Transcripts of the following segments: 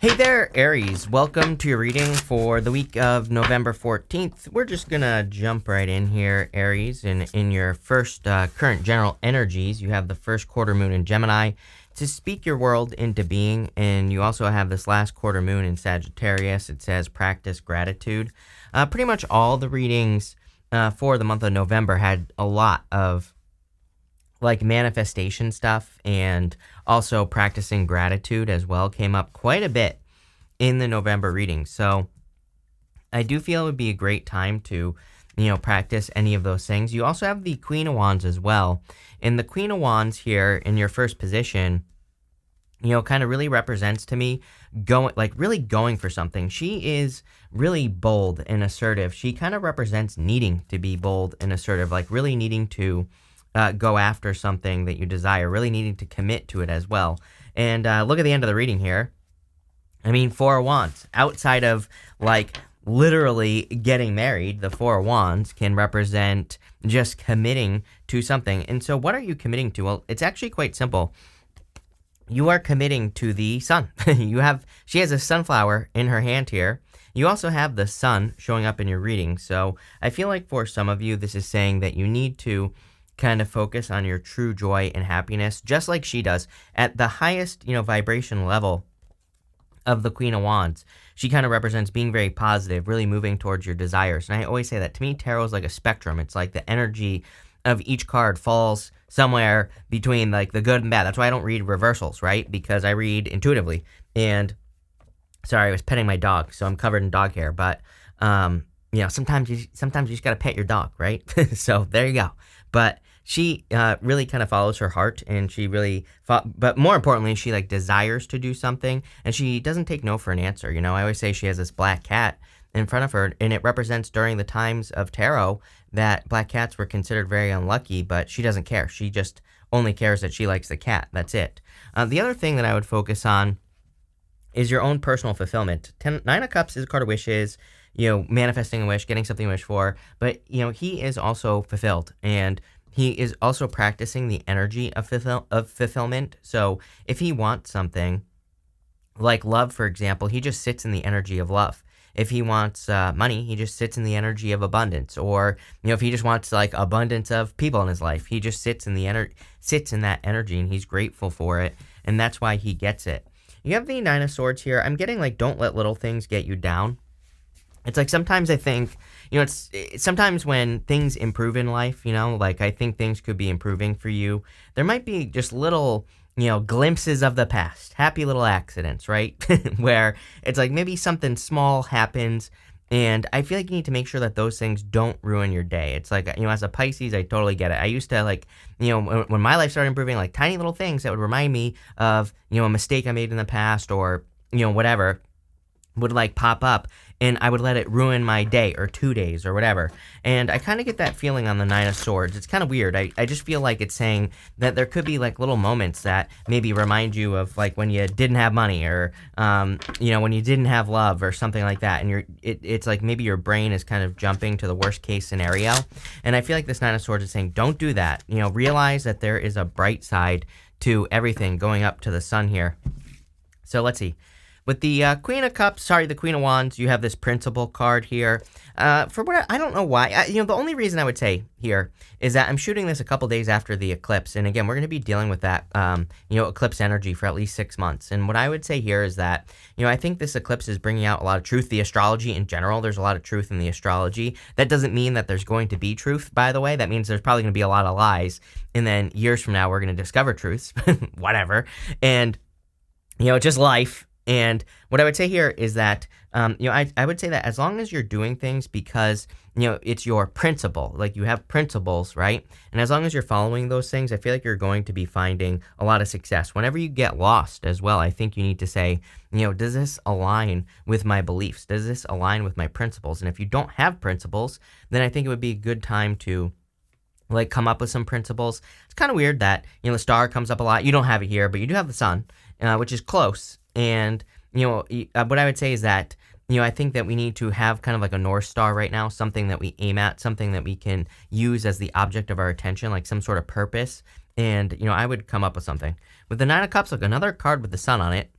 Hey there, Aries. Welcome to your reading for the week of November 14th. We're just going to jump right in here, Aries. And in your first uh, current general energies, you have the first quarter moon in Gemini to speak your world into being. And you also have this last quarter moon in Sagittarius. It says practice gratitude. Uh, pretty much all the readings uh, for the month of November had a lot of like manifestation stuff and also practicing gratitude as well came up quite a bit in the November reading. So I do feel it would be a great time to, you know, practice any of those things. You also have the Queen of Wands as well. And the Queen of Wands here in your first position, you know, kind of really represents to me going, like, really going for something. She is really bold and assertive. She kind of represents needing to be bold and assertive, like, really needing to uh, go after something that you desire, really needing to commit to it as well. And uh, look at the end of the reading here. I mean, Four of Wands, outside of like literally getting married, the Four of Wands can represent just committing to something. And so, what are you committing to? Well, it's actually quite simple. You are committing to the sun. you have, she has a sunflower in her hand here. You also have the sun showing up in your reading. So, I feel like for some of you, this is saying that you need to kind of focus on your true joy and happiness, just like she does at the highest, you know, vibration level of the Queen of Wands. She kind of represents being very positive, really moving towards your desires. And I always say that to me, tarot is like a spectrum. It's like the energy of each card falls somewhere between like the good and bad. That's why I don't read reversals, right? Because I read intuitively. And sorry, I was petting my dog, so I'm covered in dog hair. But um, you know, sometimes you sometimes you just gotta pet your dog, right? so there you go. But she uh, really kind of follows her heart and she really fo- but more importantly she like desires to do something and she doesn't take no for an answer you know? I always say she has this black cat in front of her and it represents during the times of tarot that black cats were considered very unlucky but she doesn't care. She just only cares that she likes the cat. That's it. Uh, the other thing that i would focus on is your own personal fulfillment. Ten, nine of cups is a card of wishes you know manifesting a wish getting something to wish for but you know he is also fulfilled and he is also practicing the energy of, fulfill- of fulfillment. So if he wants something, like love, for example, he just sits in the energy of love. If he wants uh, money, he just sits in the energy of abundance. Or you know, if he just wants like abundance of people in his life, he just sits in the ener- sits in that energy, and he's grateful for it, and that's why he gets it. You have the nine of swords here. I'm getting like, don't let little things get you down. It's like sometimes I think you know, it's, sometimes when things improve in life, you know, like I think things could be improving for you. There might be just little, you know, glimpses of the past, happy little accidents, right? Where it's like maybe something small happens. And I feel like you need to make sure that those things don't ruin your day. It's like, you know, as a Pisces, I totally get it. I used to, like, you know, when my life started improving, like tiny little things that would remind me of, you know, a mistake I made in the past or, you know, whatever would like pop up and I would let it ruin my day or two days or whatever. And I kind of get that feeling on the Nine of Swords. It's kind of weird. I, I just feel like it's saying that there could be like little moments that maybe remind you of like when you didn't have money or, um, you know, when you didn't have love or something like that. And you're, it, it's like maybe your brain is kind of jumping to the worst case scenario. And I feel like this Nine of Swords is saying, don't do that. You know, realize that there is a bright side to everything going up to the sun here. So let's see. With the uh, Queen of Cups, sorry, the Queen of Wands, you have this Principle card here. Uh, for what I don't know why. I, you know, the only reason I would say here is that I'm shooting this a couple days after the eclipse, and again, we're going to be dealing with that, um, you know, eclipse energy for at least six months. And what I would say here is that, you know, I think this eclipse is bringing out a lot of truth. The astrology in general, there's a lot of truth in the astrology. That doesn't mean that there's going to be truth, by the way. That means there's probably going to be a lot of lies, and then years from now, we're going to discover truths, whatever. And you know, just life and what I would say here is that, um, you know, I, I would say that as long as you're doing things because, you know, it's your principle, like you have principles, right? And as long as you're following those things, I feel like you're going to be finding a lot of success. Whenever you get lost as well, I think you need to say, you know, does this align with my beliefs? Does this align with my principles? And if you don't have principles, then I think it would be a good time to like come up with some principles. It's kind of weird that, you know, the star comes up a lot. You don't have it here, but you do have the sun, uh, which is close. And, you know, uh, what I would say is that, you know, I think that we need to have kind of like a North Star right now, something that we aim at, something that we can use as the object of our attention, like some sort of purpose. And, you know, I would come up with something. With the Nine of Cups, like another card with the sun on it.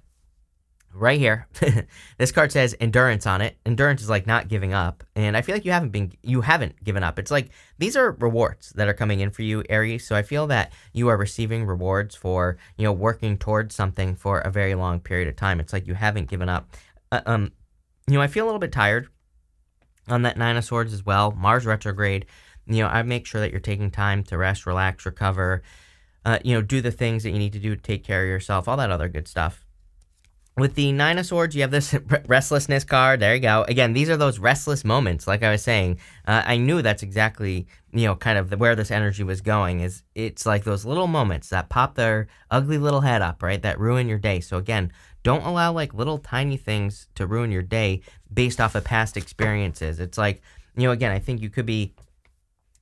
Right here. This card says endurance on it. Endurance is like not giving up. And i feel like you haven't been you haven't given up. It's like these are rewards that are coming in for you aries. So i feel that you are receiving rewards for you know working towards something for a very long period of time. It's like you haven't given up. Uh, um you know i feel a little bit tired on that nine of swords as well. Mars retrograde. You know i make sure that you're taking time to rest relax recover. Uh, you know do the things that you need to do to take care of yourself all that other good stuff with the Nine of Swords, you have this restlessness card. There you go. Again, these are those restless moments. Like I was saying, uh, I knew that's exactly you know kind of the, where this energy was going. Is it's like those little moments that pop their ugly little head up, right? That ruin your day. So again, don't allow like little tiny things to ruin your day based off of past experiences. It's like you know, again, I think you could be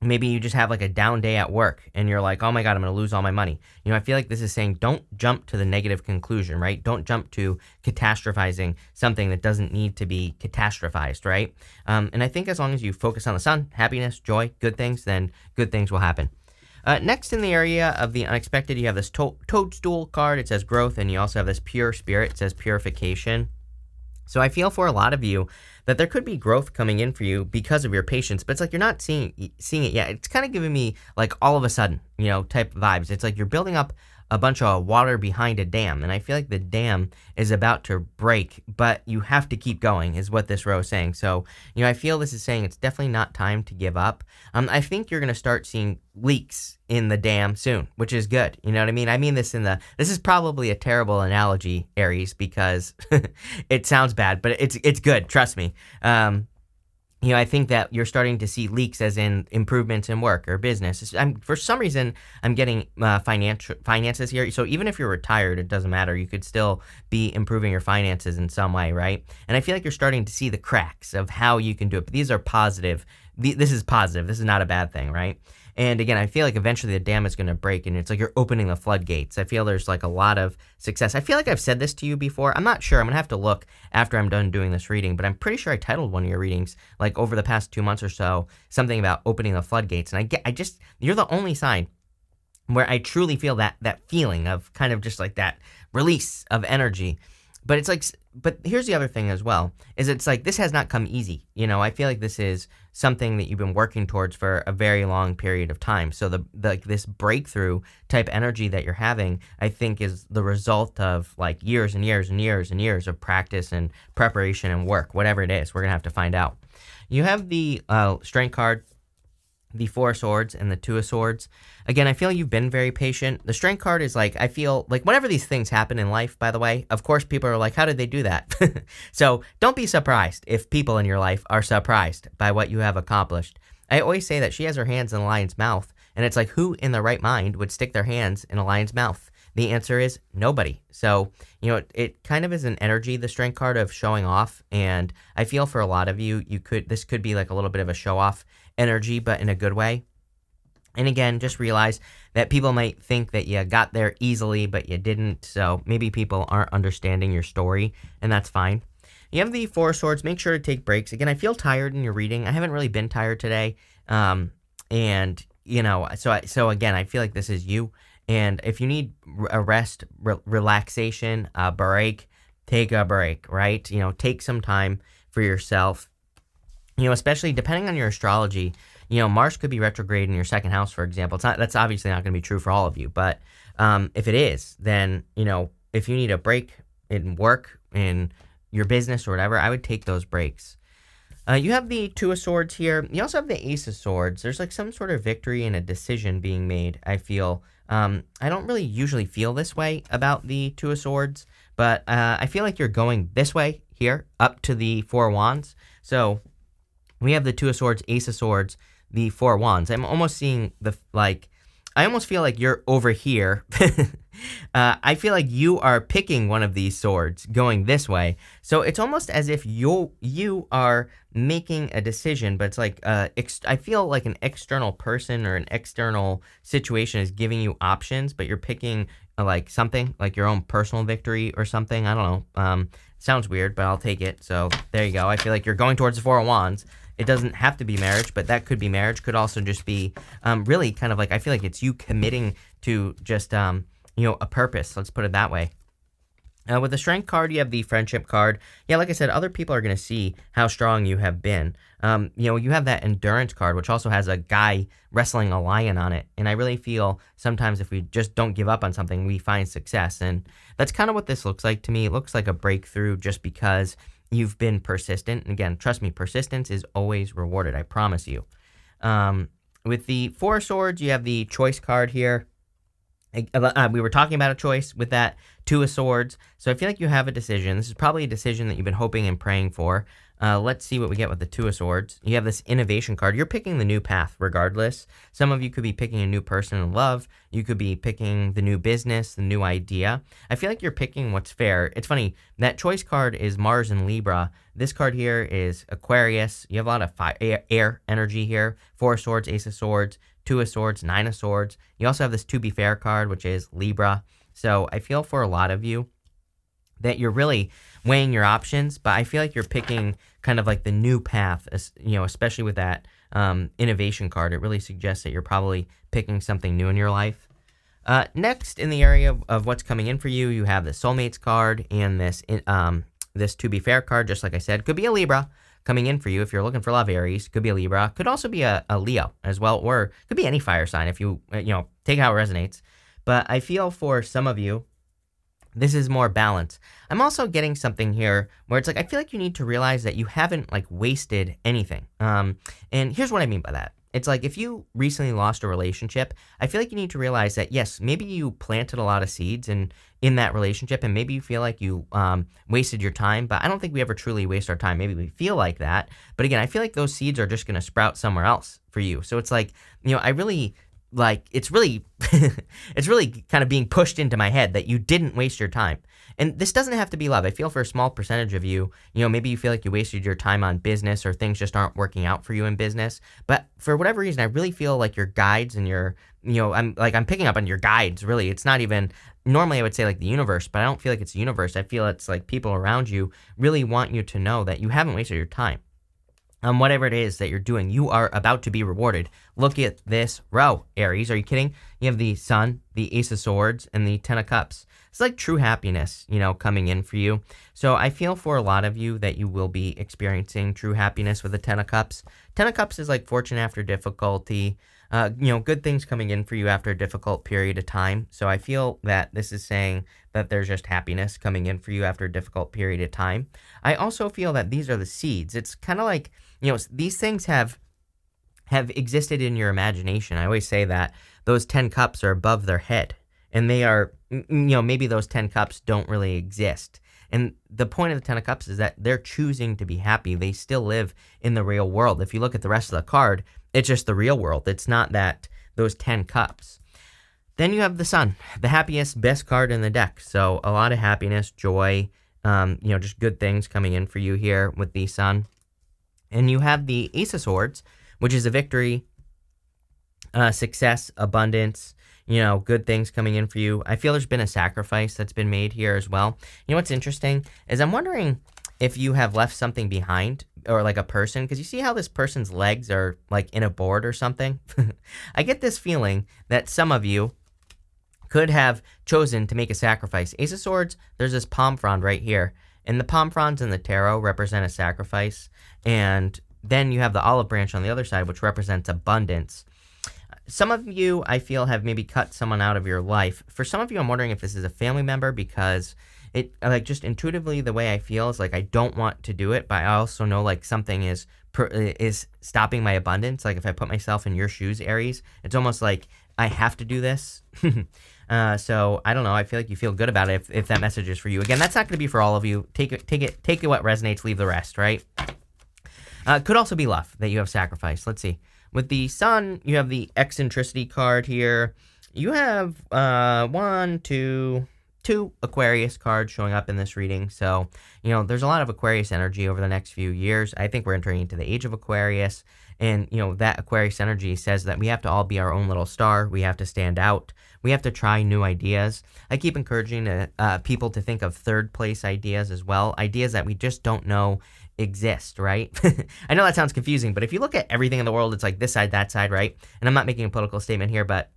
maybe you just have like a down day at work and you're like, oh my God, I'm going to lose all my money. You know, I feel like this is saying don't jump to the negative conclusion, right? Don't jump to catastrophizing something that doesn't need to be catastrophized, right? Um, and I think as long as you focus on the sun, happiness, joy, good things, then good things will happen. Uh, next in the area of the unexpected, you have this to- toadstool card. It says growth, and you also have this pure spirit. It says purification. So I feel for a lot of you that there could be growth coming in for you because of your patience, but it's like you're not seeing seeing it yet. It's kind of giving me like all of a sudden, you know, type vibes. It's like you're building up a bunch of water behind a dam, and I feel like the dam is about to break, but you have to keep going, is what this row is saying. So, you know, I feel this is saying it's definitely not time to give up. Um, I think you're gonna start seeing leaks in the dam soon, which is good. You know what I mean? I mean this in the this is probably a terrible analogy, Aries, because it sounds bad, but it's it's good. Trust me. Um, you know, I think that you're starting to see leaks as in improvements in work or business. I'm, for some reason, I'm getting uh, financial finances here. So even if you're retired, it doesn't matter. You could still be improving your finances in some way, right? And I feel like you're starting to see the cracks of how you can do it. But these are positive. This is positive. This is not a bad thing, right? And again, I feel like eventually the dam is going to break and it's like you're opening the floodgates. I feel there's like a lot of success. I feel like I've said this to you before. I'm not sure. I'm going to have to look after I'm done doing this reading, but I'm pretty sure I titled one of your readings like over the past 2 months or so something about opening the floodgates. And I get I just you're the only sign where I truly feel that that feeling of kind of just like that release of energy. But it's like but here's the other thing as well is it's like this has not come easy you know? I feel like this is something that you've been working towards for a very long period of time. So the, the like this breakthrough type energy that you're having i think is the result of like years and years and years and years of practice and preparation and work whatever it is. We're gonna have to find out. You have the uh, strength card the Four of Swords and the Two of Swords. Again, I feel you've been very patient. The Strength card is like, I feel like whenever these things happen in life, by the way, of course, people are like, how did they do that? so don't be surprised if people in your life are surprised by what you have accomplished. I always say that she has her hands in a lion's mouth, and it's like, who in the right mind would stick their hands in a lion's mouth? The answer is nobody. So, you know, it, it, kind of is an energy, the strength card of showing off. And I feel for a lot of you, you could, this could be like a little bit of a show off energy, but in a good way. And again, just realize that people might think that you got there easily, but you didn't. So maybe people aren't understanding your story, and that's fine. You have the Four Swords. Make sure to take breaks. Again, I feel tired in your reading. I haven't really been tired today. Um, and, you know, so, I, so again, I feel like this is you. And if you need a rest, re relaxation, a break, take a break, right? You know, take some time for yourself you know, especially depending on your astrology, you know, Mars could be retrograde in your second house, for example. It's not that's obviously not going to be true for all of you, but um, if it is, then you know, if you need a break in work in your business or whatever, I would take those breaks. Uh, you have the Two of Swords here. You also have the Ace of Swords. There's like some sort of victory and a decision being made. I feel. Um, I don't really usually feel this way about the Two of Swords, but uh, I feel like you're going this way here up to the Four Wands. So we have the Two of Swords, Ace of Swords, the Four Wands. I'm almost seeing the, like, I almost feel like you're over here. uh, I feel like you are picking one of these swords going this way. So it's almost as if you you are making a decision, but it's like uh, ex- I feel like an external person or an external situation is giving you options, but you're picking uh, like something like your own personal victory or something. I don't know. Um, sounds weird, but I'll take it. So there you go. I feel like you're going towards the Four of Wands. It doesn't have to be marriage, but that could be marriage. Could also just be um, really kind of like I feel like it's you committing to just um, you know a purpose. Let's put it that way. Uh, with the strength card, you have the friendship card. Yeah, like I said, other people are going to see how strong you have been. Um, you know, you have that endurance card, which also has a guy wrestling a lion on it. And I really feel sometimes if we just don't give up on something, we find success. And that's kind of what this looks like to me. It looks like a breakthrough just because you've been persistent. And again, trust me, persistence is always rewarded. I promise you. Um, with the Four Swords, you have the choice card here. Uh, we were talking about a choice with that Two of Swords. So I feel like you have a decision. This is probably a decision that you've been hoping and praying for. Uh, let's see what we get with the Two of Swords. You have this innovation card. You're picking the new path regardless. Some of you could be picking a new person in love. You could be picking the new business, the new idea. I feel like you're picking what's fair. It's funny, that choice card is Mars and Libra. This card here is Aquarius. You have a lot of fire, air energy here. Four of Swords, Ace of Swords, Two of Swords, Nine of Swords. You also have this To Be Fair card, which is Libra. So I feel for a lot of you that you're really weighing your options, but I feel like you're picking kind of like the new path, you know, especially with that um, innovation card. It really suggests that you're probably picking something new in your life. Uh, next, in the area of, of, what's coming in for you, you have the soulmates card and this um, this to be fair card. Just like I said, could be a Libra coming in for you if you're looking for love. Aries could be a Libra, could also be a, a Leo as well, or could be any fire sign if you you know take how it resonates. But I feel for some of you this is more balance. I'm also getting something here where it's like I feel like you need to realize that you haven't like wasted anything. Um, and here's what I mean by that. It's like if you recently lost a relationship, I feel like you need to realize that yes, maybe you planted a lot of seeds and in that relationship, and maybe you feel like you um, wasted your time. But I don't think we ever truly waste our time. Maybe we feel like that, but again, I feel like those seeds are just going to sprout somewhere else for you. So it's like you know, I really like it's really it's really kind of being pushed into my head that you didn't waste your time. And this doesn't have to be love. I feel for a small percentage of you. You know maybe you feel like you wasted your time on business or things just aren't working out for you in business. But for whatever reason i really feel like your guides and your you know i'm like i'm picking up on your guides really. It's not even normally i would say like the universe but i don't feel like it's the universe. I feel it's like people around you really want you to know that you haven't wasted your time um, whatever it is that you're doing, you are about to be rewarded. Look at this row, Aries. Are you kidding? You have the Sun, the Ace of Swords, and the Ten of Cups. It's like true happiness, you know, coming in for you. So I feel for a lot of you that you will be experiencing true happiness with the Ten of Cups. Ten of Cups is like fortune after difficulty. Uh, you know, good things coming in for you after a difficult period of time. So I feel that this is saying that there's just happiness coming in for you after a difficult period of time. I also feel that these are the seeds. It's kind of like you know, these things have have existed in your imagination. I always say that those 10 cups are above their head and they are you know, maybe those 10 cups don't really exist. And the point of the 10 of cups is that they're choosing to be happy. They still live in the real world. If you look at the rest of the card, it's just the real world. It's not that those 10 cups. Then you have the sun, the happiest, best card in the deck. So a lot of happiness, joy, um, you know, just good things coming in for you here with the sun. And you have the Ace of Swords, which is a victory, uh, success, abundance, you know, good things coming in for you. I feel there's been a sacrifice that's been made here as well. You know what's interesting is I'm wondering if you have left something behind or like a person because you see how this person's legs are like in a board or something. I get this feeling that some of you could have chosen to make a sacrifice. Ace of Swords, there's this palm frond right here. And the palm fronds in the tarot represent a sacrifice. And then you have the olive branch on the other side, which represents abundance. Some of you, I feel, have maybe cut someone out of your life. For some of you, I'm wondering if this is a family member because it, like, just intuitively, the way I feel is like I don't want to do it, but I also know like something is per, is stopping my abundance. Like if I put myself in your shoes, Aries, it's almost like I have to do this. uh, so I don't know. I feel like you feel good about it if, if that message is for you. Again, that's not going to be for all of you. Take it, take it, take it. What resonates, leave the rest. Right. Uh, could also be love that you have sacrificed. Let's see. With the sun, you have the eccentricity card here. You have uh, one, two, two Aquarius cards showing up in this reading. So, you know, there's a lot of Aquarius energy over the next few years. I think we're entering into the age of Aquarius. And, you know, that Aquarius energy says that we have to all be our own little star. We have to stand out. We have to try new ideas. I keep encouraging uh, uh, people to think of third place ideas as well, ideas that we just don't know exist, right? I know that sounds confusing, but if you look at everything in the world, it's like this side, that side, right? And I'm not making a political statement here, but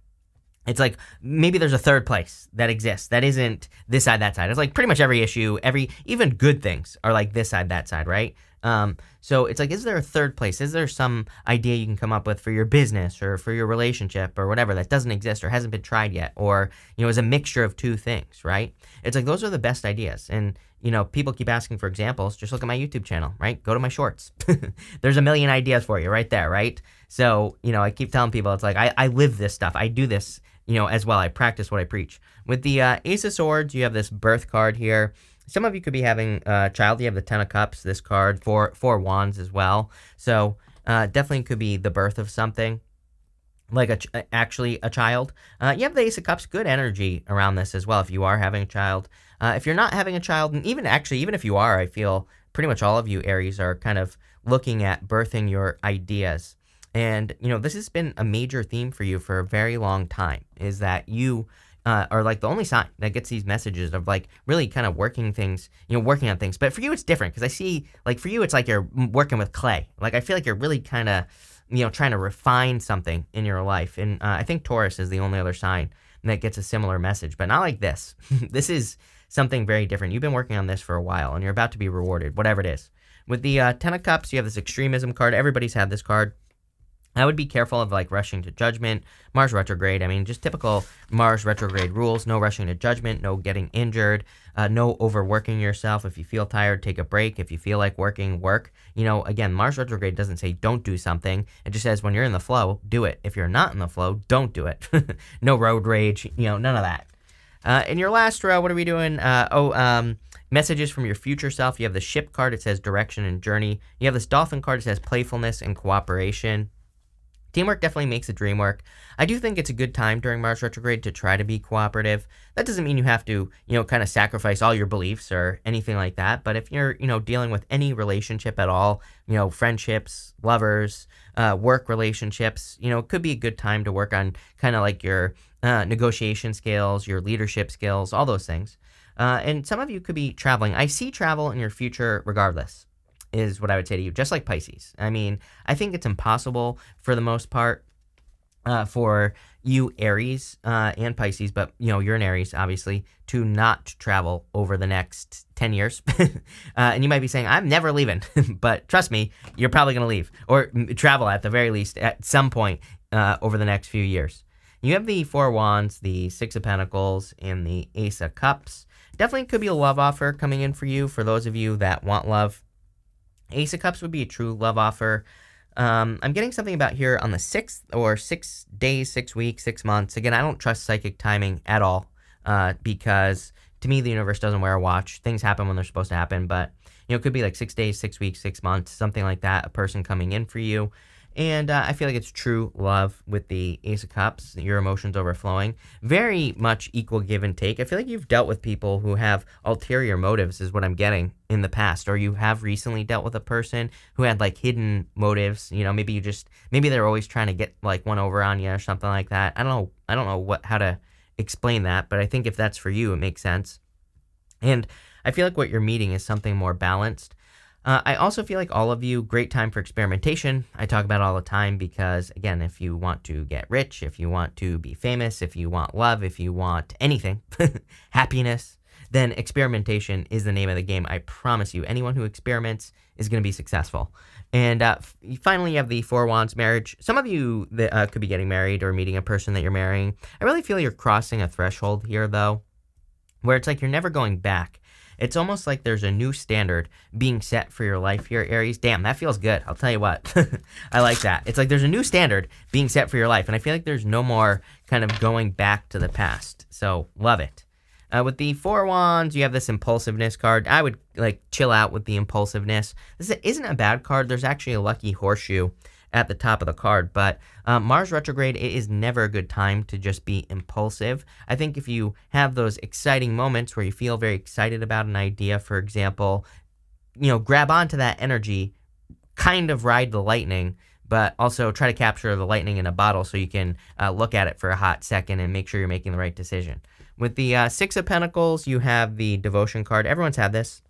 it's like maybe there's a third place that exists that isn't this side that side. It's like pretty much every issue every even good things are like this side that side right? Um, so it's like is there a third place? Is there some idea you can come up with for your business or for your relationship or whatever that doesn't exist or hasn't been tried yet or you know is a mixture of two things right? It's like those are the best ideas. And you know people keep asking for examples. Just look at my youtube channel right? Go to my shorts. There's a million ideas for you right there right? So you know i keep telling people it's like i, I live this stuff. I do this you know, as well. I practice what I preach. With the uh, Ace of Swords, you have this birth card here. Some of you could be having a child. You have the Ten of Cups, this card, four, four Wands as well. So uh, definitely could be the birth of something like a ch- actually a child. Uh, you have the Ace of Cups, good energy around this as well. If you are having a child, uh, if you're not having a child, and even actually, even if you are, I feel pretty much all of you Aries are kind of looking at birthing your ideas. And, you know, this has been a major theme for you for a very long time is that you uh, are like the only sign that gets these messages of like really kind of working things, you know, working on things. But for you, it's different because I see like for you, it's like you're working with clay. Like I feel like you're really kind of, you know, trying to refine something in your life. And uh, I think Taurus is the only other sign that gets a similar message, but not like this. this is something very different. You've been working on this for a while and you're about to be rewarded, whatever it is. With the uh, Ten of Cups, you have this extremism card. Everybody's had this card. I would be careful of like rushing to judgment. Mars retrograde, I mean, just typical Mars retrograde rules no rushing to judgment, no getting injured, uh, no overworking yourself. If you feel tired, take a break. If you feel like working, work. You know, again, Mars retrograde doesn't say don't do something. It just says when you're in the flow, do it. If you're not in the flow, don't do it. no road rage, you know, none of that. Uh, in your last row, what are we doing? Uh, oh, um, messages from your future self. You have the ship card, it says direction and journey. You have this dolphin card, it says playfulness and cooperation. Teamwork definitely makes the dream work. I do think it's a good time during Mars retrograde to try to be cooperative. That doesn't mean you have to, you know, kind of sacrifice all your beliefs or anything like that. But if you're, you know, dealing with any relationship at all, you know, friendships, lovers, uh, work relationships, you know, it could be a good time to work on kind of like your uh, negotiation skills, your leadership skills, all those things. Uh, and some of you could be traveling. I see travel in your future regardless is what I would say to you, just like Pisces. I mean, I think it's impossible for the most part uh, for you Aries uh, and Pisces, but you know you're an Aries, obviously, to not travel over the next ten years. uh, and you might be saying, "I'm never leaving," but trust me, you're probably going to leave or travel at the very least at some point uh, over the next few years. You have the Four Wands, the Six of Pentacles, and the Ace of Cups. Definitely could be a love offer coming in for you for those of you that want love. Ace of Cups would be a true love offer. Um, I'm getting something about here on the sixth or six days, six weeks, six months. Again, I don't trust psychic timing at all uh, because to me, the universe doesn't wear a watch. Things happen when they're supposed to happen, but you know, it could be like six days, six weeks, six months, something like that. A person coming in for you. And uh, I feel like it's true love with the Ace of Cups, your emotions overflowing. Very much equal give and take. I feel like you've dealt with people who have ulterior motives, is what I'm getting in the past. Or you have recently dealt with a person who had like hidden motives. You know, maybe you just, maybe they're always trying to get like one over on you or something like that. I don't know. I don't know what, how to explain that, but I think if that's for you, it makes sense. And I feel like what you're meeting is something more balanced. Uh, I also feel like all of you, great time for experimentation. I talk about it all the time because, again, if you want to get rich, if you want to be famous, if you want love, if you want anything, happiness, then experimentation is the name of the game. I promise you, anyone who experiments is going to be successful. And uh, finally, you have the Four Wands marriage. Some of you that, uh, could be getting married or meeting a person that you're marrying. I really feel you're crossing a threshold here, though, where it's like you're never going back. It's almost like there's a new standard being set for your life here, Aries. Damn, that feels good. I'll tell you what. I like that. It's like there's a new standard being set for your life, and I feel like there's no more kind of going back to the past. So, love it. Uh, with the four wands, you have this impulsiveness card. I would like chill out with the impulsiveness. This isn't a bad card. There's actually a lucky horseshoe at the top of the card. But uh, Mars retrograde, it is never a good time to just be impulsive. I think if you have those exciting moments where you feel very excited about an idea, for example, you know, grab onto that energy, kind of ride the lightning. But also try to capture the lightning in a bottle so you can uh, look at it for a hot second and make sure you're making the right decision. With the uh, Six of Pentacles, you have the Devotion card. Everyone's had this.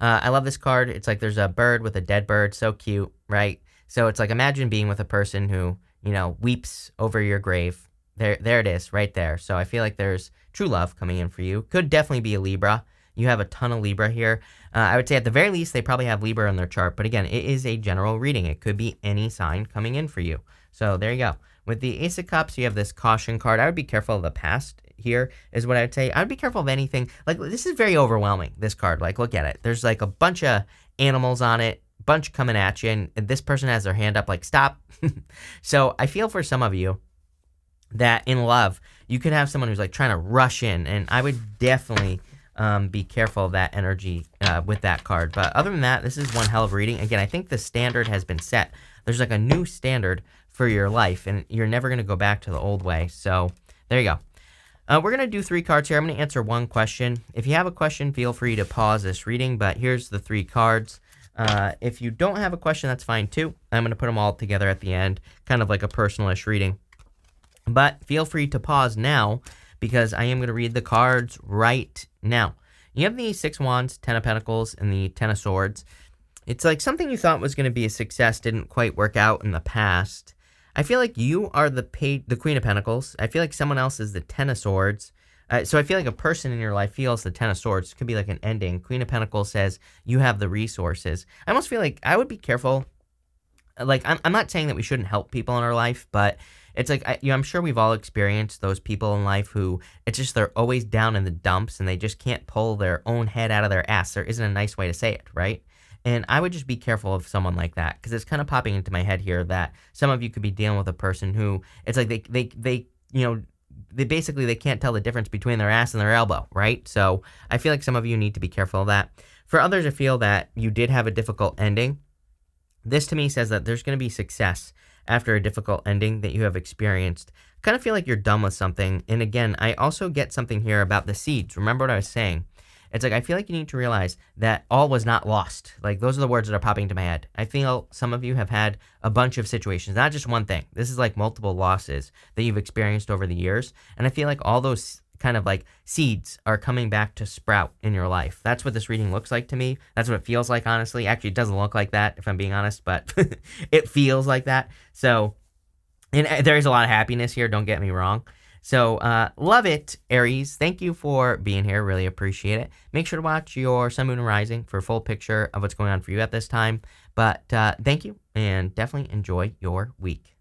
Uh, I love this card. It's like there's a bird with a dead bird. So cute, right? So it's like imagine being with a person who, you know, weeps over your grave there, there it is, right there. So I feel like there's true love coming in for you. Could definitely be a Libra. You have a ton of Libra here. Uh, I would say at the very least, they probably have Libra in their chart. But again, it is a general reading. It could be any sign coming in for you. So there you go. With the Ace of Cups, you have this caution card. I would be careful of the past here, is what I would say. I would be careful of anything. Like, this is very overwhelming, this card. Like, look at it. There's like a bunch of animals on it, bunch coming at you, and this person has their hand up, like, stop. so I feel for some of you that in love, you could have someone who's like trying to rush in, and I would definitely um, be careful of that energy uh, with that card. But other than that, this is one hell of a reading. Again, I think the standard has been set. There's like a new standard for your life, and you're never going to go back to the old way. So there you go. Uh, we're going to do three cards here. I'm going to answer one question. If you have a question, feel free to pause this reading, but here's the three cards. Uh, if you don't have a question, that's fine too. I'm going to put them all together at the end, kind of like a personalish reading. But feel free to pause now because I am going to read the cards right now. You have the Six Wands, Ten of Pentacles, and the Ten of Swords. It's like something you thought was going to be a success didn't quite work out in the past. I feel like you are the the Queen of Pentacles. I feel like someone else is the Ten of Swords. Uh, so I feel like a person in your life feels the Ten of Swords. Could be like an ending. Queen of Pentacles says you have the resources. I almost feel like I would be careful. Like I'm, I'm not saying that we shouldn't help people in our life, but it's like I, you know, I'm sure we've all experienced those people in life who it's just they're always down in the dumps and they just can't pull their own head out of their ass. There isn't a nice way to say it, right? And I would just be careful of someone like that because it's kind of popping into my head here that some of you could be dealing with a person who it's like they they they you know they basically they can't tell the difference between their ass and their elbow, right? So I feel like some of you need to be careful of that. For others, I feel that you did have a difficult ending. This to me says that there's going to be success after a difficult ending that you have experienced. kind of feel like you're done with something. And again, I also get something here about the seeds. Remember what I was saying? It's like I feel like you need to realize that all was not lost. Like those are the words that are popping into my head. I feel some of you have had a bunch of situations, not just one thing. This is like multiple losses that you've experienced over the years. And I feel like all those kind of like seeds are coming back to sprout in your life. That's what this reading looks like to me. That's what it feels like, honestly. Actually, it doesn't look like that, if I'm being honest, but it feels like that. So, and uh, there is a lot of happiness here, don't get me wrong. So, uh, love it, Aries. Thank you for being here. Really appreciate it. Make sure to watch your Sun, Moon, and Rising for a full picture of what's going on for you at this time. But uh, thank you, and definitely enjoy your week.